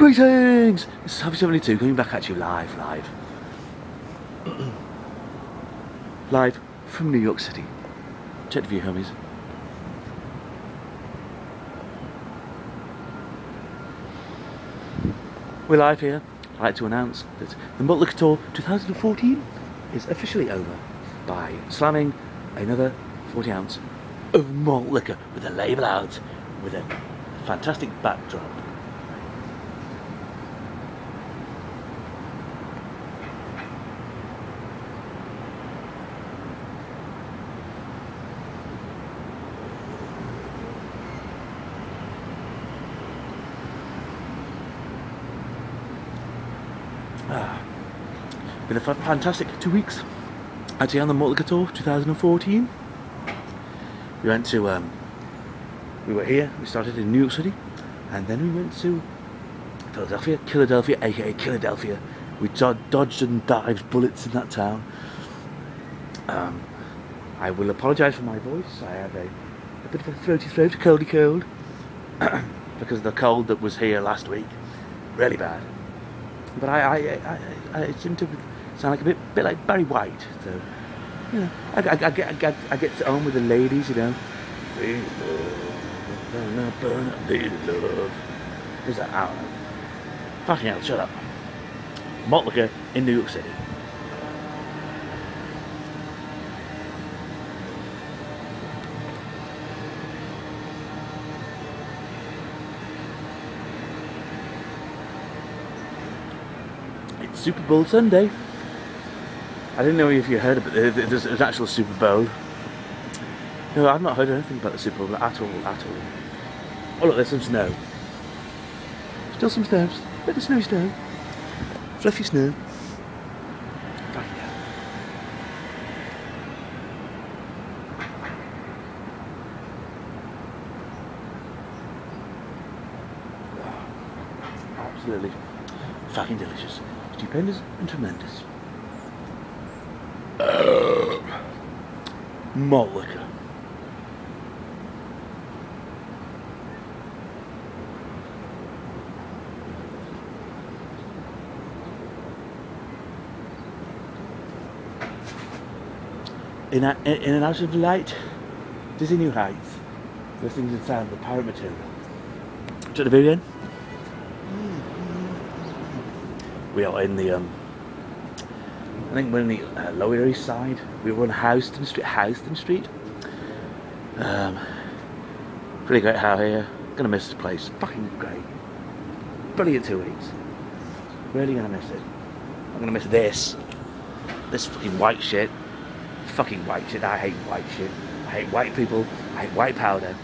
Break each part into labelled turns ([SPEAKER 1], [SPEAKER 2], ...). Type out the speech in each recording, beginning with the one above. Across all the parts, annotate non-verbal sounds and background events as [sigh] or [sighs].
[SPEAKER 1] Greetings! It's is Huffy 72 coming back at you live, live. [clears throat] live from New York City. Check the view, homies. We're live here. I'd like to announce that the Malt Liquor Tour 2014 is officially over by slamming another 40 ounce of malt liquor with a label out with a fantastic backdrop. Been a fantastic two weeks. Actually, on the Liquor Tour 2014. We went to, um, we were here, we started in New York City, and then we went to Philadelphia, Philadelphia, aka Philadelphia. We dodged and dived bullets in that town. Um, I will apologise for my voice. I have a, a bit of a throaty throat, coldy cold, [clears throat] because of the cold that was here last week. Really bad. But I, I, I, I, I seem to sound like a bit, bit like Barry White. So, you know, I, I, I, get, I, get, I get on with the ladies, you know. We love, burn up, burn up, love. Who's that? I don't know. Fucking hell, shut up. Malt in New York City. It's Super Bowl Sunday. I didn't know if you heard about it. There's an actual Super Bowl. No, I've not heard anything about the Super Bowl at all, at all. Oh look, there's some snow. Still some snow. Bit of snowy snow. Fluffy snow. Oh, Absolutely fucking delicious. Stupendous and tremendous. Malt liquor. In, a, in, and out of light, Disney New Heights, listening to the sound of the pirate material. Check the video in. We are in the, um, I think we're in the uh, Lower East Side. We were on Houston Street. Houston Street. Um, pretty great how here. Gonna miss this place. Fucking great. Brilliant two weeks. Really gonna miss it. I'm gonna miss this. This fucking white shit. Fucking white shit. I hate white shit. I hate white people. I hate white powder.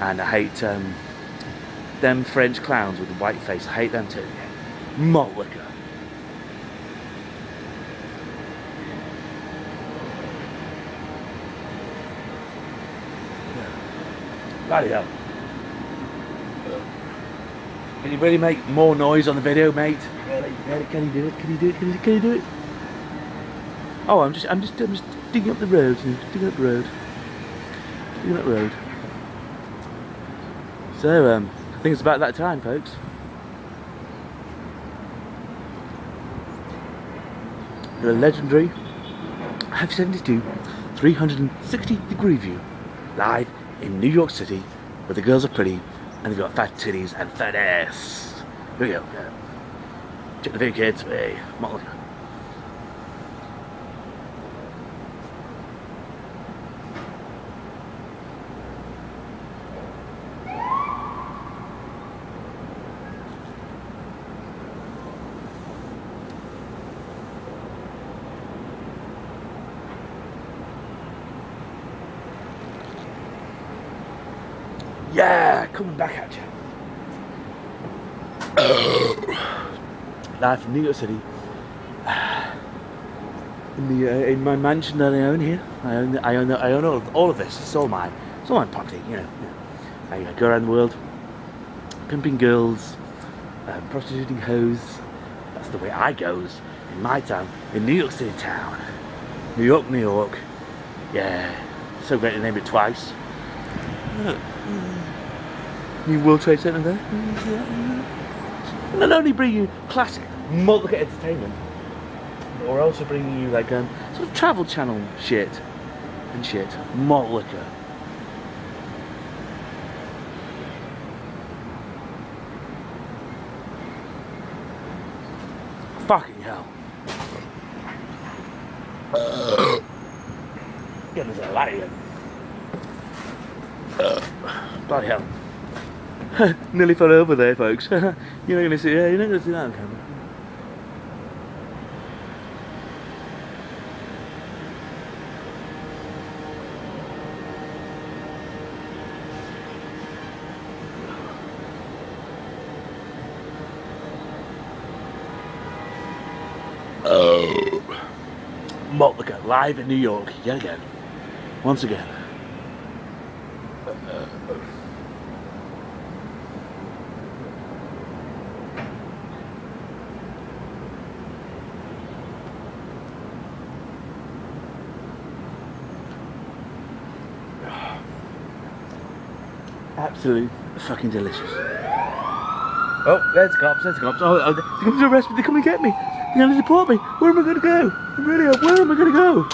[SPEAKER 1] And I hate um, them French clowns with the white face. I hate them too. Malt liquor. Bloody hell. Can you really make more noise on the video, mate? Really? Really? Can you do it? Can you do it? Can you, can you do it? Oh, I'm just, I'm just, I'm just digging up the road. Digging up the road. Digging up the road. So, um, I think it's about that time, folks. The legendary Huffy 72 360 degree view live in New York City where the girls are pretty and they've got fat titties and fat ass. Here we go. Check the video, kids. Hey, Motley. Yeah, coming back at you. [coughs] Live from New York City. [sighs] In the uh, in my mansion that I own here, I own I own I own all of, all of this. It's all mine. It's all my property. You know. I go around the world, pimping girls, um, prostituting hoes. That's the way I goes in my town, in New York City town. New York, New York. Yeah, so great to name it twice. New World Trade Center there. Not only bringing you classic Multicut entertainment, we're also bringing you like um, sort of travel channel shit and shit. Multicut. Fucking hell. Get this out of here. Bloody hell. [laughs] Nearly fell over there, folks. [laughs] you're not going to see. Yeah, you're not going to see that on camera. Oh. Multicut live in New York yet again. Once again. Uh, uh, Absolutely fucking delicious. Oh, there's the cops, there's the cops. Oh, oh they're coming to arrest me, they're coming to get me. They're going to deport me. Where am I going to go? I'm Really, up. where am I going to go?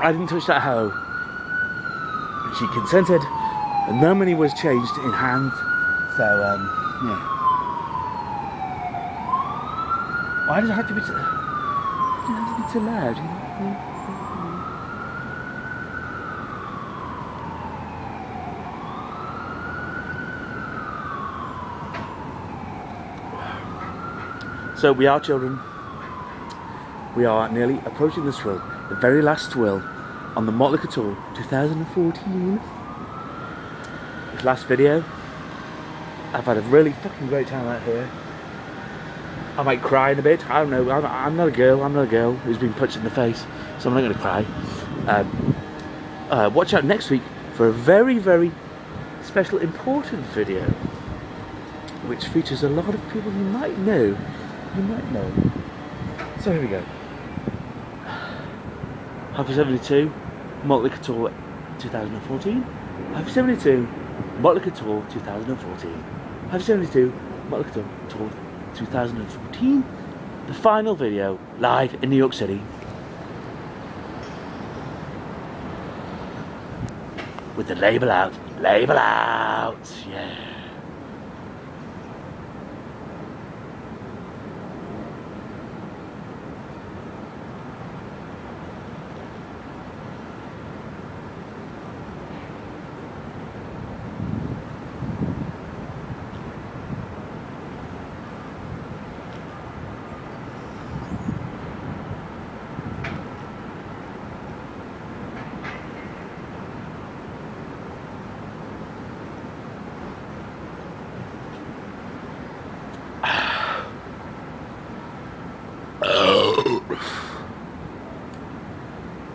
[SPEAKER 1] I didn't touch that hoe. She consented, and no money was changed in hand. So, um, yeah. Why does it have to be so, have to be so loud? So we are children. We are nearly approaching the swell, the very last swell on the Motley Tour 2014. This last video. I've had a really fucking great time out here. I might cry in a bit. I don't know. I'm, I'm not a girl. I'm not a girl who's been punched in the face, so I'm not going to cry. Um, uh, watch out next week for a very, very special, important video, which features a lot of people you might know you might know. So here we go. Huffy 72, Malt Liquor Tour 2014. Huffy 72, Malt Liquor Tour 2014. Huffy 72, Malt Liquor Tour 2014. The final video, live in New York City. With the label out. Label out! Yeah.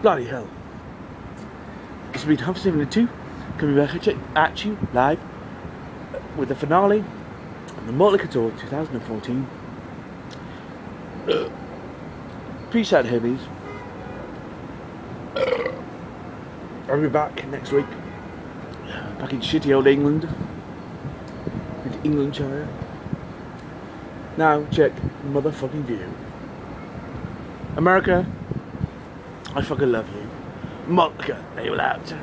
[SPEAKER 1] Bloody hell. This will be Huffy 72 coming back at you live with the finale of the Malt Liquor Tour 2014. [coughs] Peace out, Hermes. I'll be back next week. Back in shitty old England. In Englandshire. Now, check motherfucking view. America, I fucking love you. Motka, they will out.